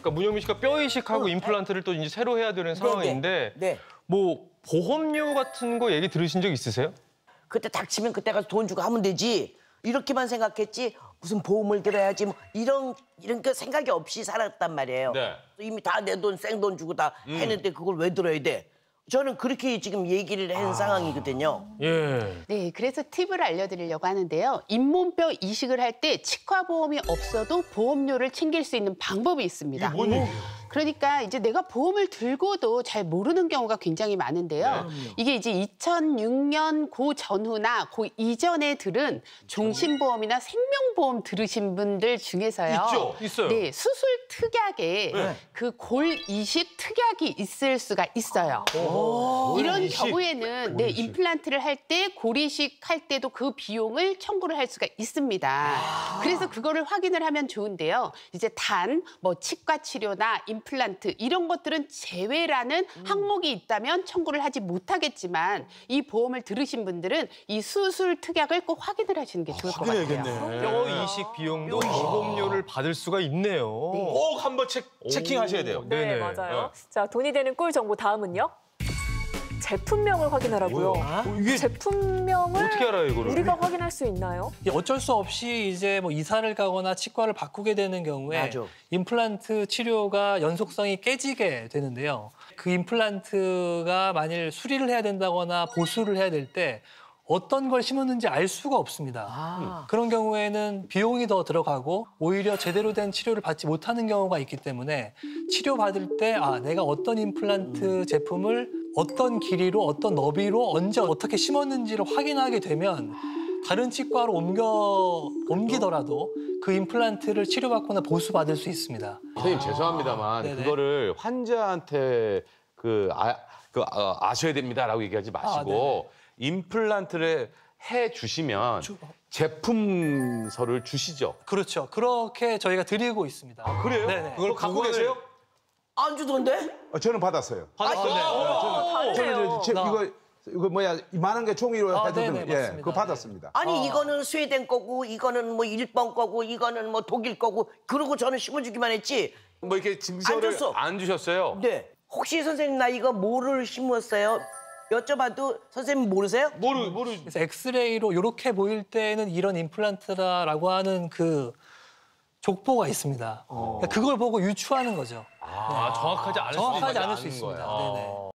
그러니까 문영민 씨가 뼈 이식하고 어, 임플란트를 또 이제 새로 해야 되는 상황인데 네. 뭐 보험료 같은 거 얘기 들으신 적 있으세요? 그때 닥치면 그때 가서 돈 주고 하면 되지. 이렇게만 생각했지 무슨 보험을 들어야지 뭐 이런 이런 그 생각이 없이 살았단 말이에요. 네. 이미 다 내 돈 생돈 주고 다 했는데 그걸 왜 들어야 돼? 저는 그렇게 지금 얘기를 한 상황이거든요. 예. 네, 그래서 팁을 알려드리려고 하는데요. 잇몸뼈 이식을 할 때 치과 보험이 없어도 보험료를 챙길 수 있는 방법이 있습니다. 뭔 얘기예요? 그러니까 이제 내가 보험을 들고도 잘 모르는 경우가 굉장히 많은데요. 이게 이제 2006년 그 전후나 그 이전에 들은 종신보험이나 생명보험 들으신 분들 중에서요. 있죠? 있어요. 네, 수술 특약에 그골 이식 특약이 있을 수가 있어요. 이런 경우에는 네, 임플란트를 할 때 고리식 할 때도 그 비용을 청구를 할 수가 있습니다. 그래서 그거를 확인을 하면 좋은데요. 이제 단 뭐 치과 치료나 임 플란트 이런 것들은 제외라는 항목이 있다면 청구를 하지 못하겠지만 이 보험을 들으신 분들은 이 수술 특약을 꼭 확인을 하시는 게 좋을 것 같아요. 뼈 이식 비용도 보험료를 받을 수가 있네요. 꼭 한번 체, 체킹하셔야 돼요. 네, 네네. 맞아요. 자, 돈이 되는 꿀 정보 다음은요. 제품명을 확인하라고요. 이게 제품명을 어떻게 알아요, 이거를? 우리가 확인할 수 있나요? 어쩔 수 없이 이제 뭐 이사를 가거나 치과를 바꾸게 되는 경우에 맞아. 임플란트 치료가 연속성이 깨지게 되는데요. 그 임플란트가 만일 수리를 해야 된다거나 보수를 해야 될 때 어떤 걸 심었는지 알 수가 없습니다. 그런 경우에는 비용이 더 들어가고 오히려 제대로 된 치료를 받지 못하는 경우가 있기 때문에 치료 받을 때 아, 내가 어떤 임플란트 제품을 어떤 길이로 어떤 너비로 언제 어떻게 심었는지를 확인하게 되면 다른 치과로 옮겨 옮기더라도 그 임플란트를 치료받거나 보수받을 수 있습니다. 선생님 죄송합니다만 네네. 그거를 환자한테 그, 아, 그 어, 아셔야 됩니다라고 얘기하지 마시고 임플란트를 해 주시면 주- 제품서를 주시죠. 그렇죠. 그렇게 저희가 드리고 있습니다. 그래요? 네네. 그걸 갖고 계세요? 안 주던데? 어, 저는 받았어요. 다르네요. 저는 저, 이거 이거 뭐야 이만한 게 종이로 아, 해주던 네네, 예, 맞습니다. 그거 받았습니다. 아니 이거는 스웨덴 거고 이거는 뭐 일본 거고 이거는 뭐 독일 거고 그러고 저는 심어주기만 했지. 뭐 이렇게 증서를 안. 안 주셨어요? 네. 혹시 선생님 나 이거 뭐를 심었어요? 여쭤봐도 선생님 모르세요? 모르 모르. 그래서 엑스레이로 이렇게 보일 때는 이런 임플란트다라고 하는 그 족보가 있습니다. 그러니까 그걸 보고 유추하는 거죠. 아, 정확하지 않을 수 정확하지 않을 수 있습니다. 거야. 네네.